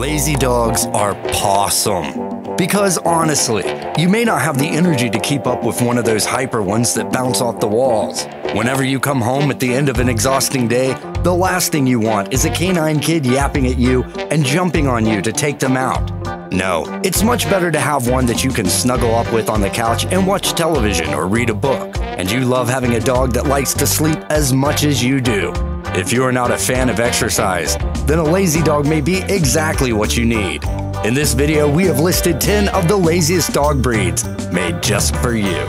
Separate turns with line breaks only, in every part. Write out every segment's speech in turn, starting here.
Lazy dogs are pawesome. Because honestly, you may not have the energy to keep up with one of those hyper ones that bounce off the walls. Whenever you come home at the end of an exhausting day, the last thing you want is a canine kid yapping at you and jumping on you to take them out. No, it's much better to have one that you can snuggle up with on the couch and watch television or read a book. And you love having a dog that likes to sleep as much as you do. If you are not a fan of exercise, then a lazy dog may be exactly what you need. In this video, we have listed 10 of the laziest dog breeds made just for you.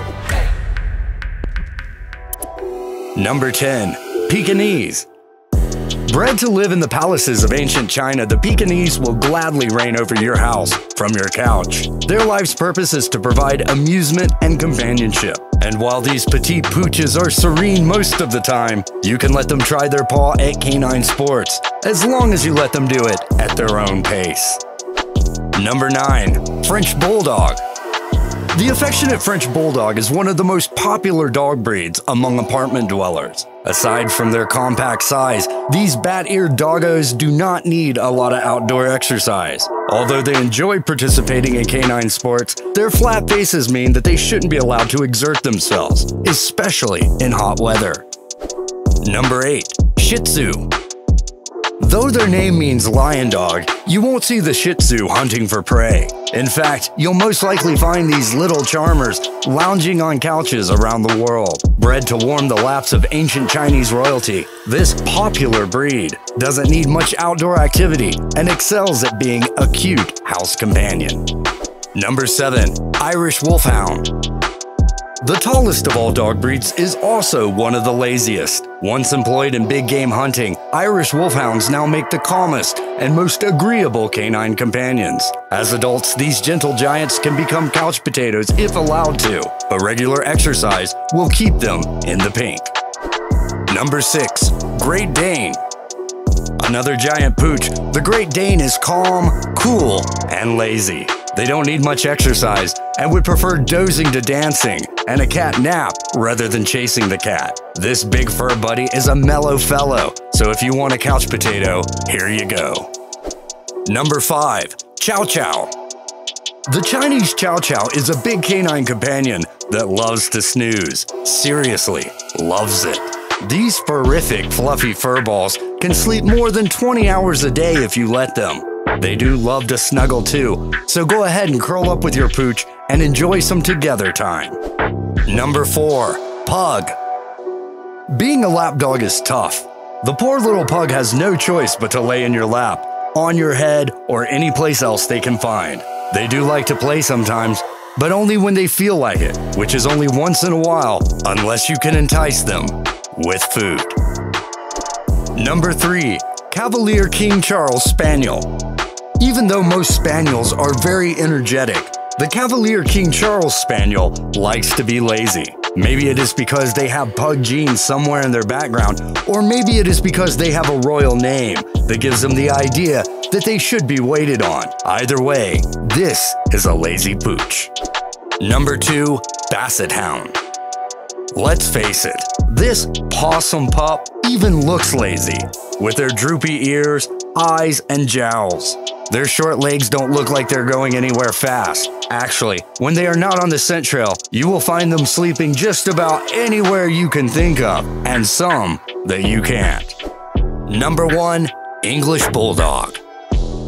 Number 10. Pekingese. Bred to live in the palaces of ancient China, the Pekingese will gladly reign over your house from your couch. Their life's purpose is to provide amusement and companionship. And while these petite pooches are serene most of the time, you can let them try their paw at canine sports, as long as you let them do it at their own pace. Number 9. French Bulldog the affectionate French Bulldog is one of the most popular dog breeds among apartment dwellers. Aside from their compact size, these bat-eared doggos do not need a lot of outdoor exercise. Although they enjoy participating in canine sports, their flat faces mean that they shouldn't be allowed to exert themselves, especially in hot weather. Number 8. Shih Tzu Though their name means lion dog, you won't see the Shih Tzu hunting for prey. In fact, you'll most likely find these little charmers lounging on couches around the world. Bred to warm the laps of ancient Chinese royalty, this popular breed doesn't need much outdoor activity and excels at being a cute house companion. Number 7. Irish Wolfhound the tallest of all dog breeds is also one of the laziest. Once employed in big game hunting, Irish Wolfhounds now make the calmest and most agreeable canine companions. As adults, these gentle giants can become couch potatoes if allowed to, but regular exercise will keep them in the pink. Number 6. Great Dane Another giant pooch, the Great Dane is calm, cool, and lazy. They don't need much exercise and would prefer dozing to dancing and a cat nap rather than chasing the cat. This big fur buddy is a mellow fellow, so if you want a couch potato, here you go. Number 5. Chow Chow The Chinese Chow Chow is a big canine companion that loves to snooze. Seriously, loves it. These furrific, fluffy fur balls can sleep more than 20 hours a day if you let them. They do love to snuggle too, so go ahead and curl up with your pooch and enjoy some together time. Number 4. Pug Being a lapdog is tough. The poor little pug has no choice but to lay in your lap, on your head, or any place else they can find. They do like to play sometimes, but only when they feel like it, which is only once in a while, unless you can entice them with food. Number 3. Cavalier King Charles Spaniel even though most spaniels are very energetic, the Cavalier King Charles Spaniel likes to be lazy. Maybe it is because they have pug genes somewhere in their background, or maybe it is because they have a royal name that gives them the idea that they should be waited on. Either way, this is a lazy pooch. Number 2. Basset Hound Let's face it, this possum pup even looks lazy, with their droopy ears, eyes, and jowls. Their short legs don't look like they're going anywhere fast. Actually, when they are not on the scent trail, you will find them sleeping just about anywhere you can think of, and some that you can't. Number 1. English Bulldog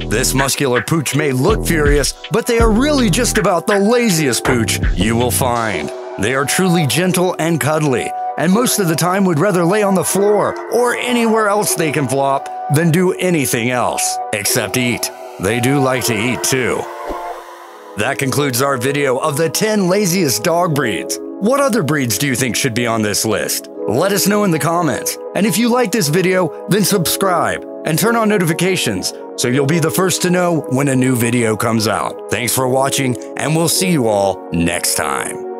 This muscular pooch may look furious, but they are really just about the laziest pooch you will find. They are truly gentle and cuddly, and most of the time would rather lay on the floor or anywhere else they can flop than do anything else, except eat. They do like to eat too. That concludes our video of the 10 laziest dog breeds. What other breeds do you think should be on this list? Let us know in the comments. And if you like this video, then subscribe and turn on notifications so you'll be the first to know when a new video comes out. Thanks for watching, and we'll see you all next time.